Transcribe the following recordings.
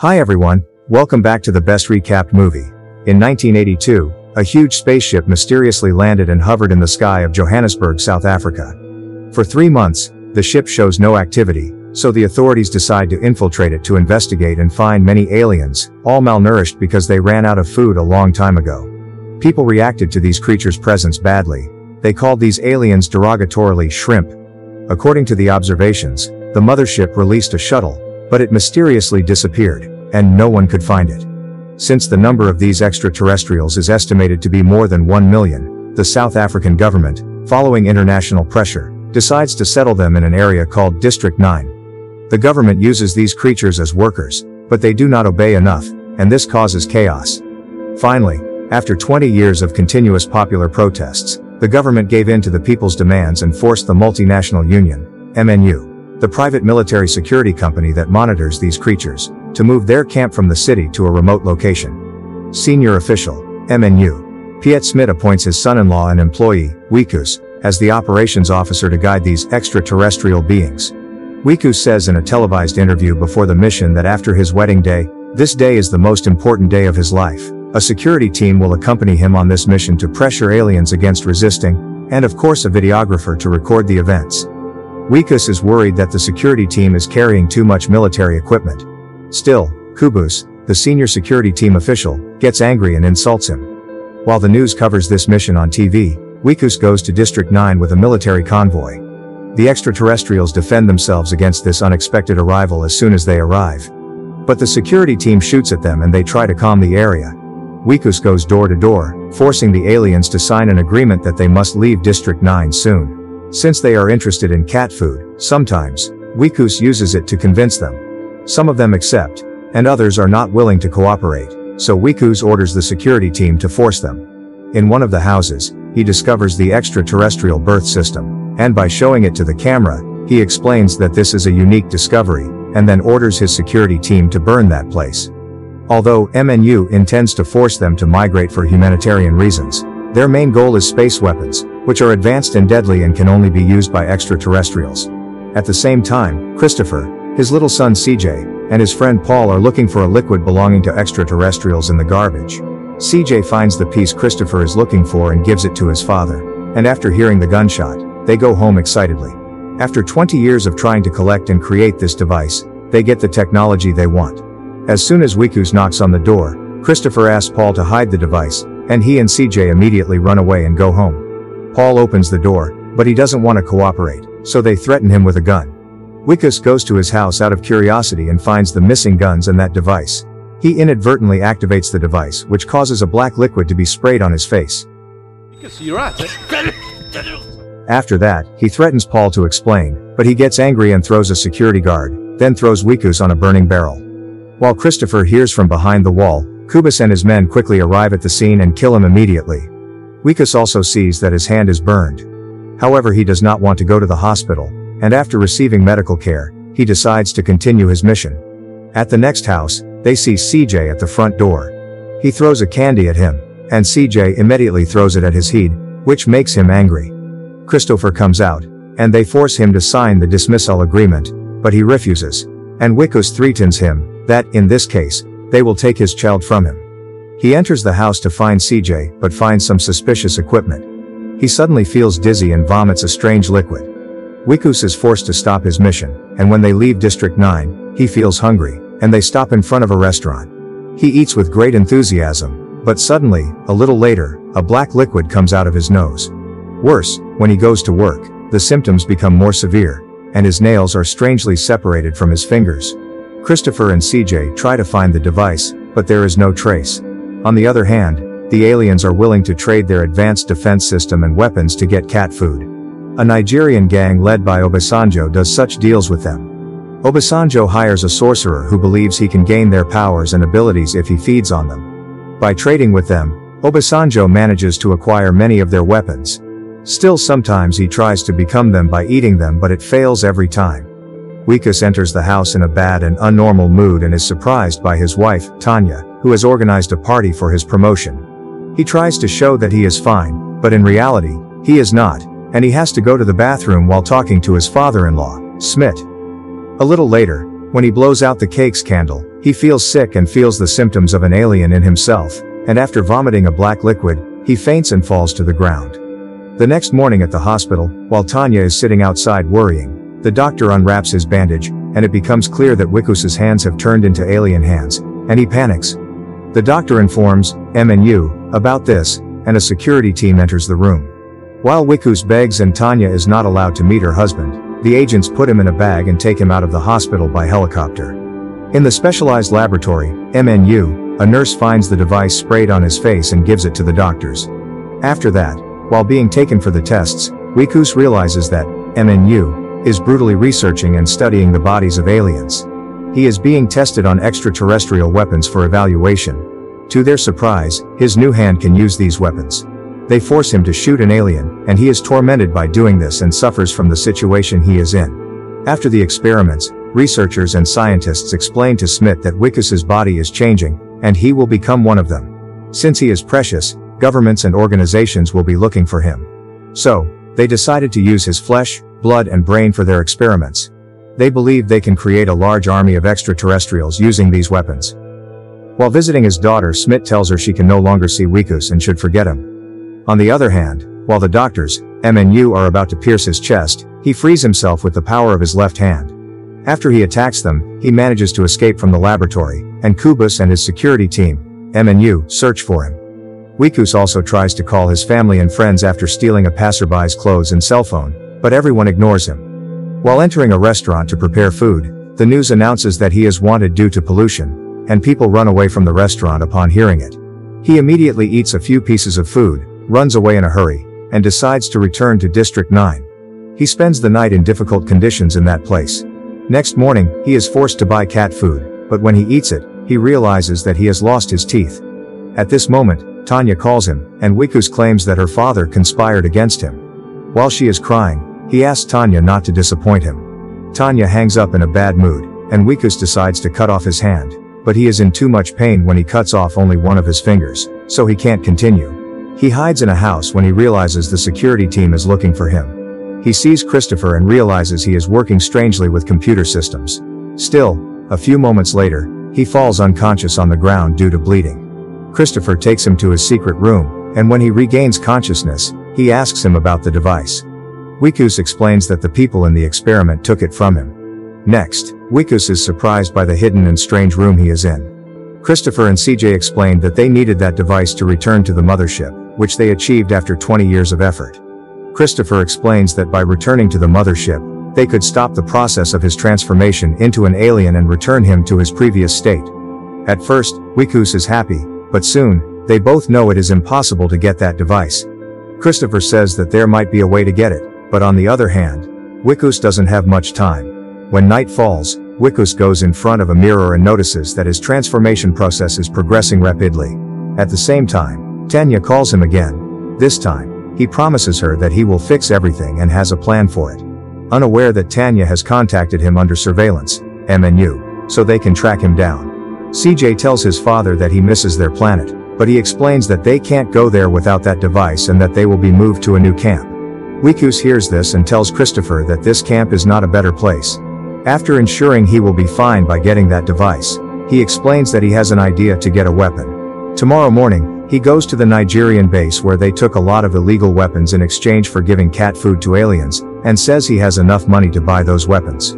Hi everyone, welcome back to the best recapped movie. In 1982, a huge spaceship mysteriously landed and hovered in the sky of Johannesburg, South Africa. For three months, the ship shows no activity, so the authorities decide to infiltrate it to investigate and find many aliens, all malnourished because they ran out of food a long time ago. People reacted to these creatures' presence badly. They called these aliens derogatorily shrimp. According to the observations, the mothership released a shuttle, but it mysteriously disappeared, and no one could find it. Since the number of these extraterrestrials is estimated to be more than 1 million, the South African government, following international pressure, decides to settle them in an area called District 9. The government uses these creatures as workers, but they do not obey enough, and this causes chaos. Finally, after 20 years of continuous popular protests, the government gave in to the people's demands and forced the multinational union, MNU, the private military security company that monitors these creatures, to move their camp from the city to a remote location. Senior official, MNU. Piet Smit appoints his son-in-law and employee, Wikus, as the operations officer to guide these extraterrestrial beings. Wikus says in a televised interview before the mission that after his wedding day, this day is the most important day of his life. A security team will accompany him on this mission to pressure aliens against resisting, and of course a videographer to record the events. Wikus is worried that the security team is carrying too much military equipment. Still, Koobus, the senior security team official, gets angry and insults him. While the news covers this mission on TV, Wikus goes to District 9 with a military convoy. The extraterrestrials defend themselves against this unexpected arrival as soon as they arrive. But the security team shoots at them and they try to calm the area. Wikus goes door to door, forcing the aliens to sign an agreement that they must leave District 9 soon. Since they are interested in cat food, sometimes, Wikus uses it to convince them. Some of them accept, and others are not willing to cooperate, so Wikus orders the security team to force them. In one of the houses, he discovers the extraterrestrial birth system, and by showing it to the camera, he explains that this is a unique discovery, and then orders his security team to burn that place. Although MNU intends to force them to migrate for humanitarian reasons, their main goal is space weapons, which are advanced and deadly and can only be used by extraterrestrials. At the same time, Christopher, his little son CJ, and his friend Paul are looking for a liquid belonging to extraterrestrials in the garbage. CJ finds the piece Christopher is looking for and gives it to his father. And after hearing the gunshot, they go home excitedly. After 20 years of trying to collect and create this device, they get the technology they want. As soon as Wikus knocks on the door, Christopher asks Paul to hide the device, and he and CJ immediately run away and go home. Paul opens the door, but he doesn't want to cooperate, so they threaten him with a gun. Wikus goes to his house out of curiosity and finds the missing guns and that device. He inadvertently activates the device, which causes a black liquid to be sprayed on his face. Eh? After that, he threatens Paul to explain, but he gets angry and throws a security guard, then throws Wikus on a burning barrel. While Christopher hears from behind the wall, Koobus and his men quickly arrive at the scene and kill him immediately. Wikus also sees that his hand is burned. However he does not want to go to the hospital, and after receiving medical care, he decides to continue his mission. At the next house, they see CJ at the front door. He throws a candy at him, and CJ immediately throws it at his head, which makes him angry. Christopher comes out, and they force him to sign the dismissal agreement, but he refuses, and Wikus threatens him, that, in this case, they will take his child from him. He enters the house to find CJ, but finds some suspicious equipment. He suddenly feels dizzy and vomits a strange liquid. Wikus is forced to stop his mission, and when they leave District 9, he feels hungry, and they stop in front of a restaurant. He eats with great enthusiasm, but suddenly, a little later, a black liquid comes out of his nose. Worse, when he goes to work, the symptoms become more severe, and his nails are strangely separated from his fingers. Christopher and CJ try to find the device, but there is no trace. On the other hand, the aliens are willing to trade their advanced defense system and weapons to get cat food. A Nigerian gang led by Obasanjo does such deals with them. Obasanjo hires a sorcerer who believes he can gain their powers and abilities if he feeds on them. By trading with them, Obasanjo manages to acquire many of their weapons. Still sometimes he tries to become them by eating them but it fails every time. Wikus enters the house in a bad and unnormal mood and is surprised by his wife, Tanya, who has organized a party for his promotion. He tries to show that he is fine, but in reality, he is not, and he has to go to the bathroom while talking to his father-in-law, Smit. A little later, When he blows out the cake's candle, he feels sick and feels the symptoms of an alien in himself, and after vomiting a black liquid, he faints and falls to the ground. The next morning at the hospital, while Tanya is sitting outside worrying, the doctor unwraps his bandage, and it becomes clear that Wikus's hands have turned into alien hands, and he panics. The doctor informs MNU about this, and a security team enters the room. While Wikus begs and Tanya is not allowed to meet her husband, the agents put him in a bag and take him out of the hospital by helicopter. In the specialized laboratory, MNU, a nurse finds the device sprayed on his face and gives it to the doctors. After that, while being taken for the tests, Wikus realizes that MNU is brutally researching and studying the bodies of aliens. He is being tested on extraterrestrial weapons for evaluation. To their surprise, his new hand can use these weapons. They force him to shoot an alien, and he is tormented by doing this and suffers from the situation he is in. After the experiments, researchers and scientists explain to Smit that Wikus's body is changing, and he will become one of them. Since he is precious, governments and organizations will be looking for him. So, they decided to use his flesh, blood and brain for their experiments. They believe they can create a large army of extraterrestrials using these weapons. While visiting his daughter Smit tells her she can no longer see Wikus and should forget him. On the other hand, while the doctors, MNU are about to pierce his chest, he frees himself with the power of his left hand. After he attacks them, he manages to escape from the laboratory, and Koobus and his security team, MNU, search for him. Wikus also tries to call his family and friends after stealing a passerby's clothes and cell phone, but everyone ignores him. While entering a restaurant to prepare food, the news announces that he is wanted due to pollution, and people run away from the restaurant upon hearing it. He immediately eats a few pieces of food, runs away in a hurry, and decides to return to District 9. He spends the night in difficult conditions in that place. Next morning, he is forced to buy cat food, but when he eats it, he realizes that he has lost his teeth. At this moment, Tanya calls him, and Wikus claims that her father conspired against him. While she is crying, he asks Tanya not to disappoint him. Tanya hangs up in a bad mood, and Wikus decides to cut off his hand, but he is in too much pain when he cuts off only one of his fingers, so he can't continue. He hides in a house when he realizes the security team is looking for him. He sees Christopher and realizes he is working strangely with computer systems. Still, a few moments later, he falls unconscious on the ground due to bleeding. Christopher takes him to his secret room, and when he regains consciousness, he asks him about the device. Wikus explains that the people in the experiment took it from him. Next, Wikus is surprised by the hidden and strange room he is in. Christopher and CJ explained that they needed that device to return to the mothership, which they achieved after 20 years of effort. Christopher explains that by returning to the mothership, they could stop the process of his transformation into an alien and return him to his previous state. At first, Wikus is happy, but soon, they both know it is impossible to get that device. Christopher says that there might be a way to get it, but on the other hand, Wikus doesn't have much time. When night falls, Wikus goes in front of a mirror and notices that his transformation process is progressing rapidly. At the same time, Tanya calls him again. This time, he promises her that he will fix everything and has a plan for it. Unaware that Tanya has contacted him under surveillance, MNU, so they can track him down. CJ tells his father that he misses their planet, but he explains that they can't go there without that device and that they will be moved to a new camp. Wikus hears this and tells Christopher that this camp is not a better place. After ensuring he will be fine by getting that device, he explains that he has an idea to get a weapon. Tomorrow morning, he goes to the Nigerian base where they took a lot of illegal weapons in exchange for giving cat food to aliens, and says he has enough money to buy those weapons.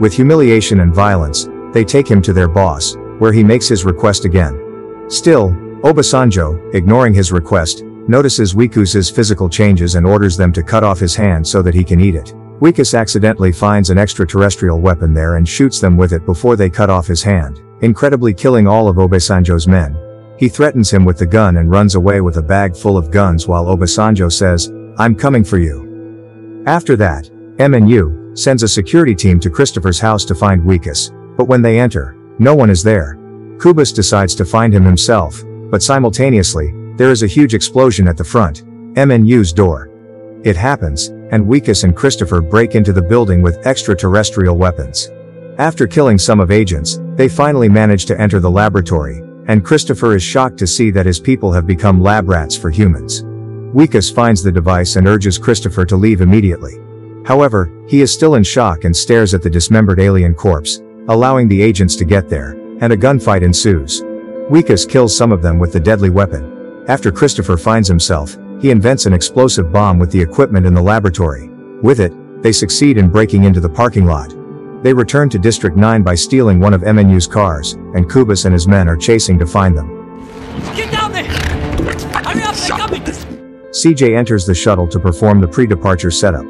With humiliation and violence, they take him to their boss, where he makes his request again. Still, Obasanjo, ignoring his request, notices Wikus's physical changes and orders them to cut off his hand so that he can eat it. Wikus accidentally finds an extraterrestrial weapon there and shoots them with it before they cut off his hand, incredibly killing all of Obasanjo's men. He threatens him with the gun and runs away with a bag full of guns while Obasanjo says, I'm coming for you. After that, MNU sends a security team to Christopher's house to find Wikus, but when they enter, no one is there. Koobus decides to find him himself, but simultaneously, there is a huge explosion at the front, MNU's door. It happens, and Wikus and Christopher break into the building with extraterrestrial weapons. After killing some of agents, they finally manage to enter the laboratory, and Christopher is shocked to see that his people have become lab rats for humans. Wikus finds the device and urges Christopher to leave immediately. However, he is still in shock and stares at the dismembered alien corpse, allowing the agents to get there, and a gunfight ensues. Wikus kills some of them with the deadly weapon. After Christopher finds himself, he invents an explosive bomb with the equipment in the laboratory. With it, they succeed in breaking into the parking lot. They return to District 9 by stealing one of MNU's cars, and Koobus and his men are chasing to find them. Get down there! Hurry up, they're coming! CJ enters the shuttle to perform the pre-departure setup.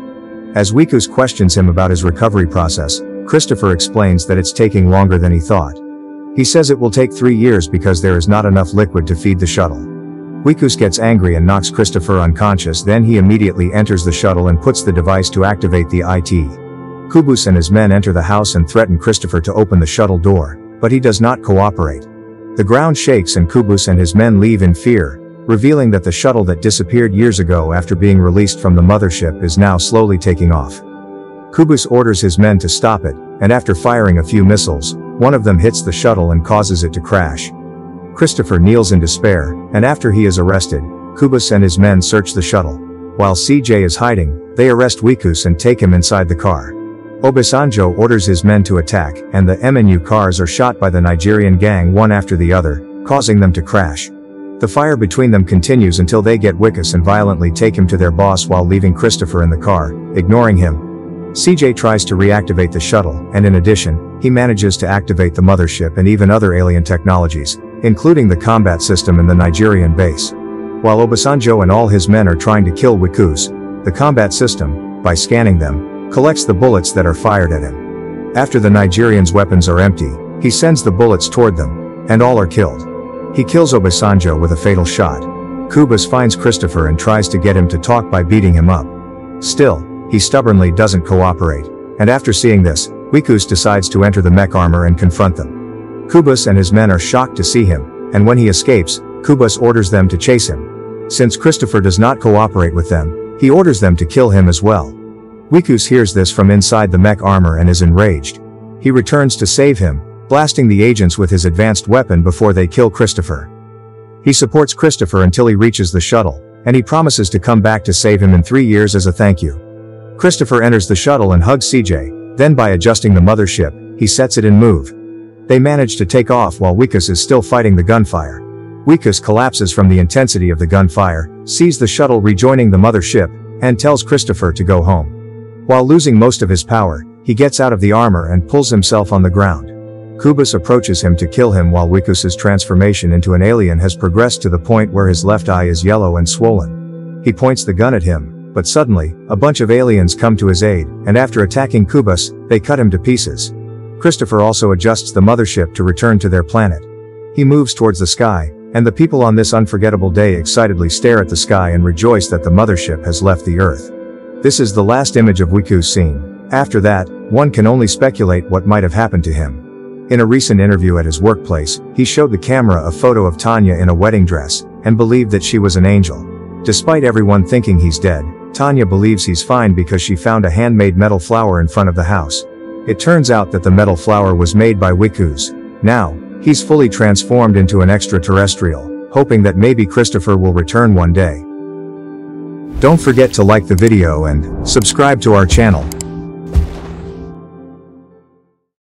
As Wikus questions him about his recovery process, Christopher explains that it's taking longer than he thought. He says it will take three years because there is not enough liquid to feed the shuttle. Wikus gets angry and knocks Christopher unconscious then he immediately enters the shuttle and puts the device to activate the IT. Koobus and his men enter the house and threaten Christopher to open the shuttle door, but he does not cooperate. The ground shakes and Koobus and his men leave in fear, revealing that the shuttle that disappeared years ago after being released from the mothership is now slowly taking off. Koobus orders his men to stop it, and after firing a few missiles, one of them hits the shuttle and causes it to crash. Christopher kneels in despair, and after he is arrested, Koobus and his men search the shuttle. While CJ is hiding, they arrest Wikus and take him inside the car. Obasanjo orders his men to attack, and the MNU cars are shot by the Nigerian gang one after the other, causing them to crash. The fire between them continues until they get Wikus and violently take him to their boss while leaving Christopher in the car, ignoring him. CJ tries to reactivate the shuttle, and in addition, he manages to activate the mothership and even other alien technologies, including the combat system in the Nigerian base. While Obasanjo and all his men are trying to kill Wikus, the combat system, by scanning them, collects the bullets that are fired at him. After the Nigerians' weapons are empty, he sends the bullets toward them, and all are killed. He kills Obasanjo with a fatal shot. Koobus finds Christopher and tries to get him to talk by beating him up. Still, he stubbornly doesn't cooperate, and after seeing this, Wikus decides to enter the mech armor and confront them. Koobus and his men are shocked to see him, and when he escapes, Koobus orders them to chase him. Since Christopher does not cooperate with them, he orders them to kill him as well. Wikus hears this from inside the mech armor and is enraged. He returns to save him, blasting the agents with his advanced weapon before they kill Christopher. He supports Christopher until he reaches the shuttle, and he promises to come back to save him in three years as a thank you. Christopher enters the shuttle and hugs CJ, then by adjusting the mothership, he sets it in move. They manage to take off while Wikus is still fighting the gunfire. Wikus collapses from the intensity of the gunfire, sees the shuttle rejoining the mothership, and tells Christopher to go home. While losing most of his power, he gets out of the armor and pulls himself on the ground. Koobus approaches him to kill him while Wikus's transformation into an alien has progressed to the point where his left eye is yellow and swollen. He points the gun at him, but suddenly, a bunch of aliens come to his aid, and after attacking Koobus, they cut him to pieces. Christopher also adjusts the mothership to return to their planet. He moves towards the sky, and the people on this unforgettable day excitedly stare at the sky and rejoice that the mothership has left the Earth. This is the last image of Wikus seen. After that, one can only speculate what might have happened to him. In a recent interview at his workplace, he showed the camera a photo of Tanya in a wedding dress, and believed that she was an angel. Despite everyone thinking he's dead, Tanya believes he's fine because she found a handmade metal flower in front of the house. It turns out that the metal flower was made by Wikus. Now, he's fully transformed into an extraterrestrial, hoping that maybe Christopher will return one day. Don't forget to like the video and subscribe to our channel.